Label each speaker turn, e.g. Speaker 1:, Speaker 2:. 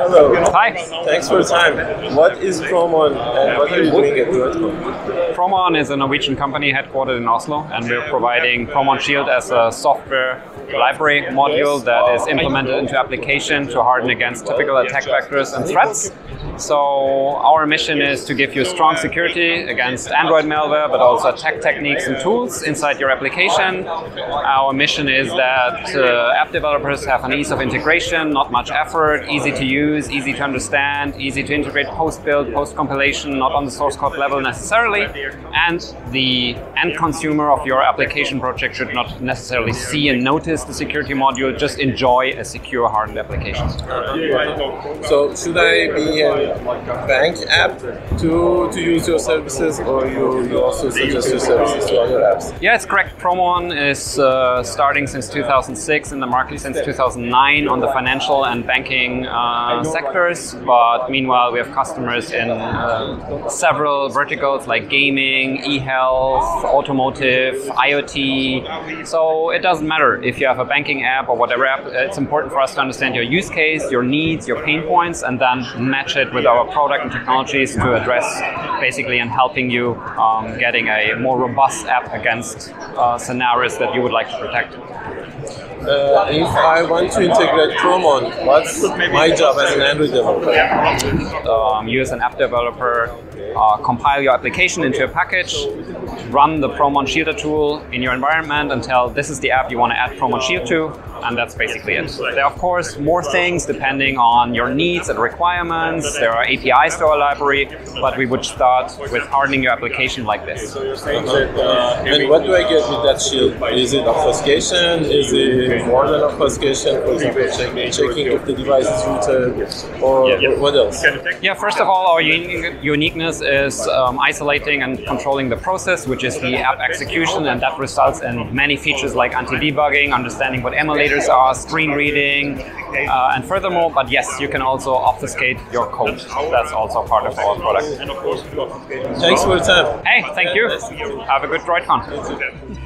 Speaker 1: Hello.
Speaker 2: Hi.
Speaker 1: Thanks for the time. What is Promon and what are you doing at Droidcon?
Speaker 2: Promon is a Norwegian company headquartered in Oslo, and we're providing Promon Shield as a software library module that is implemented into application to harden against typical attack vectors and threats. So our mission is to give you strong security against Android malware, but also attack techniques and tools inside your application. Our mission is that uh, app developers have an ease of integration, not much effort, easy to use, easy to understand, easy to integrate post-build, post-compilation, not on the source code level necessarily, and the end consumer of your application project should not necessarily see and notice the security module, just enjoy a secure hardened application.
Speaker 1: So should I be a bank app to, to use your services or you, you also suggest your services to other apps?
Speaker 2: Yeah, it's correct. Promon is uh, starting since 2006 in the market since 2009 on the financial and banking uh, sectors. But meanwhile, we have customers in uh, several verticals like gaming, e-health, automotive, IoT. So it doesn't matter if you have a banking app or whatever app. It's important for us to understand your use case, your needs, your pain points, and then match it with our product and technologies to address basically and helping you um, getting a more robust app against uh, scenarios that you would like to protect.
Speaker 1: Uh, if I want to integrate Promon, what's my job as an Android developer?
Speaker 2: Um, you as an app developer uh, compile your application into a package, run the Promon Shielder tool in your environment and tell this is the app you want to add Promon Shield to, and that's basically it. There are, of course, more things depending on your needs and requirements. There are APIs to our library, but we would start with hardening your application like this.
Speaker 1: And what do I get with that shield? Is it obfuscation? Is it more than obfuscation? For example, check, checking if the device is rooted, or what else?
Speaker 2: Yeah, first of all, our uni- uniqueness is um, isolating and controlling the process, which is the app execution, and that results in many features like anti-debugging, understanding what emulators are, screen reading, uh, and furthermore. But yes, you can also obfuscate your code. That's also part of our product.
Speaker 1: Thanks for your time.
Speaker 2: Hey, thank you. Have a good DroidCon.